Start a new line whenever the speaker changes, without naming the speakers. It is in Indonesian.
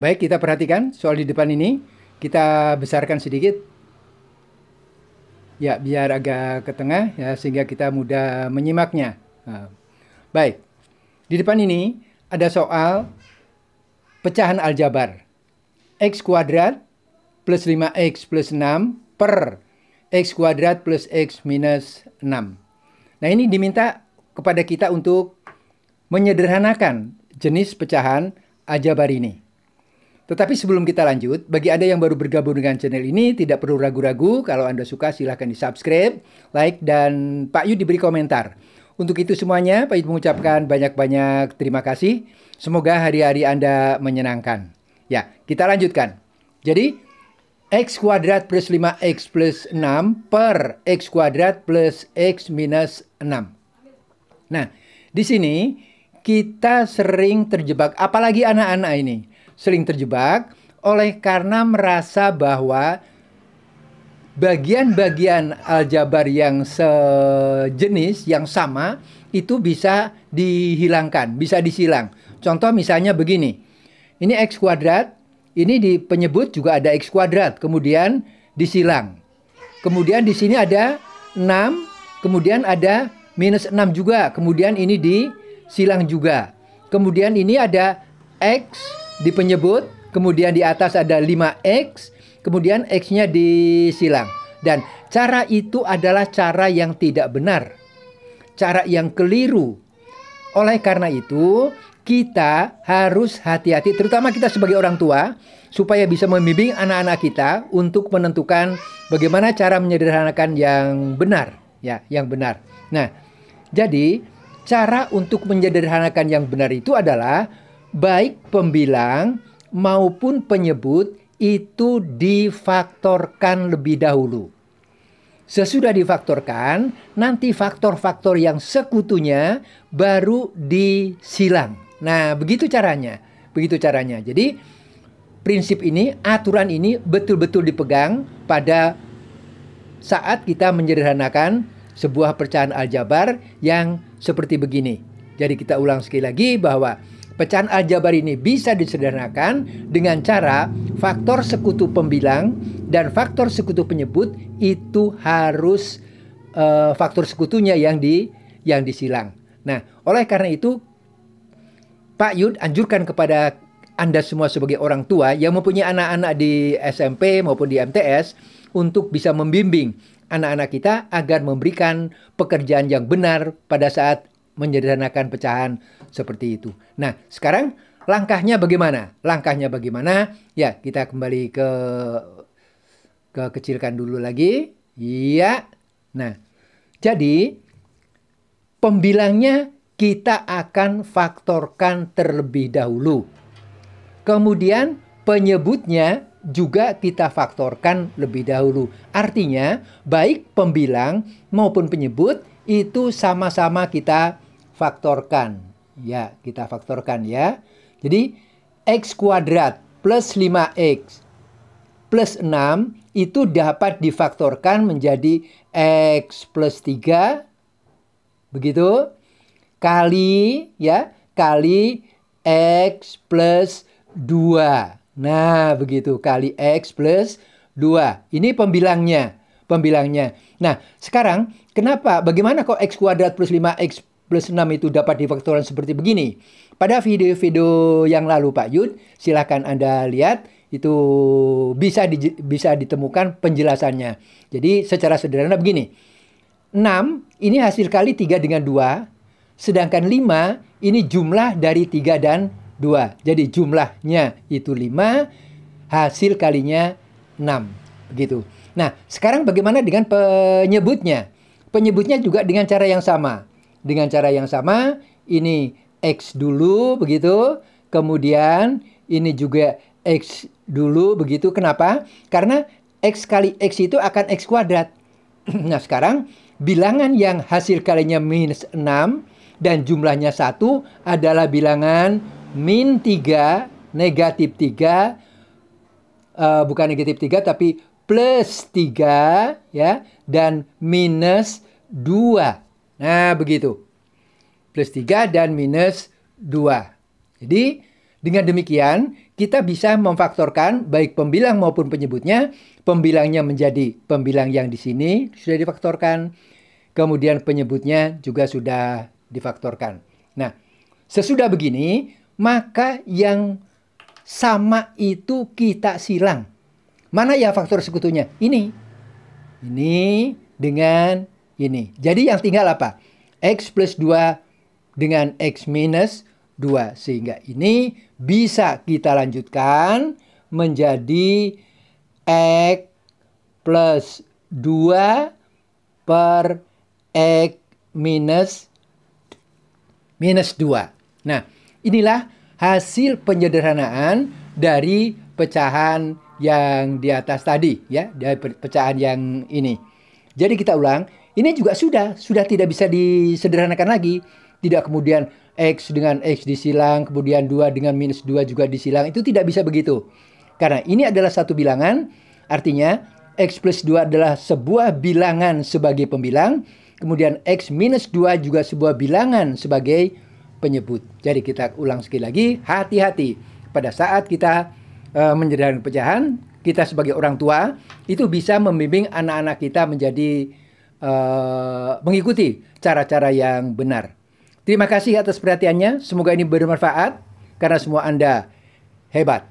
Baik, kita perhatikan soal di depan ini. Kita besarkan sedikit. Ya, biar agak ke tengah ya sehingga kita mudah menyimaknya. Baik. Di depan ini ada soal pecahan aljabar. X kuadrat plus 5X plus 6 per X kuadrat plus X minus 6. Nah, ini diminta kepada kita untuk menyederhanakan jenis pecahan aljabar ini. Tetapi sebelum kita lanjut, bagi Anda yang baru bergabung dengan channel ini, tidak perlu ragu-ragu. Kalau Anda suka, silahkan di-subscribe, like, dan Pak Yu diberi komentar. Untuk itu semuanya, Pak Yu mengucapkan banyak-banyak terima kasih. Semoga hari-hari Anda menyenangkan. Ya, kita lanjutkan. Jadi, X kuadrat plus 5X plus 6 per X kuadrat plus X minus 6. Nah, di sini kita sering terjebak, apalagi anak-anak ini sering terjebak oleh karena merasa bahwa bagian-bagian aljabar yang sejenis, yang sama, itu bisa dihilangkan, bisa disilang. Contoh misalnya begini, ini X kuadrat, ini di penyebut juga ada X kuadrat, kemudian disilang. Kemudian di sini ada 6, kemudian ada minus 6 juga, kemudian ini disilang juga. Kemudian ini ada X di penyebut, kemudian di atas ada 5X, kemudian X-nya disilang. Dan cara itu adalah cara yang tidak benar. Cara yang keliru. Oleh karena itu, kita harus hati-hati, terutama kita sebagai orang tua, supaya bisa membimbing anak-anak kita untuk menentukan bagaimana cara menyederhanakan yang benar, ya, yang benar. Nah, jadi cara untuk menyederhanakan yang benar itu adalah baik pembilang maupun penyebut itu difaktorkan lebih dahulu. Sesudah difaktorkan, nanti faktor-faktor yang sekutunya baru disilang. Nah, begitu caranya. Begitu caranya. Jadi, prinsip ini, aturan ini betul-betul dipegang pada saat kita menyederhanakan sebuah pecahan aljabar yang seperti begini. Jadi kita ulang sekali lagi bahwa Pecahan aljabar ini bisa disederhanakan dengan cara faktor sekutu pembilang dan faktor sekutu penyebut itu harus uh, faktor sekutunya yang di yang disilang. Nah, oleh karena itu Pak Yud anjurkan kepada Anda semua sebagai orang tua yang mempunyai anak-anak di SMP maupun di MTS untuk bisa membimbing anak-anak kita agar memberikan pekerjaan yang benar pada saat menyederhanakan pecahan seperti itu. Nah, sekarang langkahnya bagaimana? Langkahnya bagaimana? Ya, kita kembali ke ke kecilkan dulu lagi. Iya. Nah, jadi pembilangnya kita akan faktorkan terlebih dahulu. Kemudian penyebutnya juga kita faktorkan lebih dahulu. Artinya, baik pembilang maupun penyebut itu sama-sama kita faktorkan. Ya, kita faktorkan ya. Jadi X kuadrat plus 5X plus 6 itu dapat difaktorkan menjadi X plus 3. Begitu. Kali ya, kali X plus 2. Nah, begitu. Kali X plus 2. Ini pembilangnya. Pembilangnya. Nah, sekarang kenapa? Bagaimana kok X kuadrat plus 5X plus 6 itu dapat difaktorkan seperti begini. Pada video-video yang lalu Pak Yud, silahkan Anda lihat itu bisa di, bisa ditemukan penjelasannya. Jadi secara sederhana begini. 6 ini hasil kali 3 dengan 2, sedangkan 5 ini jumlah dari 3 dan 2. Jadi jumlahnya itu 5, hasil kalinya 6. Begitu. Nah, sekarang bagaimana dengan penyebutnya? Penyebutnya juga dengan cara yang sama. Dengan cara yang sama ini X dulu begitu. Kemudian ini juga X dulu begitu. Kenapa? Karena X kali X itu akan X kuadrat. Nah sekarang bilangan yang hasil kalinya minus 6 dan jumlahnya satu adalah bilangan min 3 negatif 3 uh, eh, bukan negatif 3 tapi plus 3 ya dan minus 2 Nah, begitu. Plus 3 dan minus 2. Jadi, Dengan demikian, kita bisa memfaktorkan baik pembilang maupun penyebutnya. Pembilangnya menjadi pembilang yang di sini sudah difaktorkan. Kemudian penyebutnya juga sudah difaktorkan. Nah, sesudah begini, maka yang sama itu kita silang. Mana ya faktor sekutunya? Ini. Ini dengan ini. Jadi yang tinggal apa? X plus 2 dengan X minus 2. Sehingga ini bisa kita lanjutkan menjadi X plus 2 per X minus minus 2. Nah, inilah hasil penyederhanaan dari pecahan yang di atas tadi ya, dari pecahan yang ini. Jadi kita ulang, ini juga sudah sudah tidak bisa disederhanakan lagi. Tidak kemudian X dengan X disilang, kemudian 2 dengan minus 2 juga disilang. Itu tidak bisa begitu. Karena ini adalah satu bilangan, artinya X plus 2 adalah sebuah bilangan sebagai pembilang, kemudian X minus 2 juga sebuah bilangan sebagai penyebut. Jadi kita ulang sekali lagi, hati-hati pada saat kita uh, pecahan, kita sebagai orang tua itu bisa membimbing anak-anak kita menjadi uh, mengikuti cara-cara yang benar. Terima kasih atas perhatiannya. Semoga ini bermanfaat karena semua Anda hebat.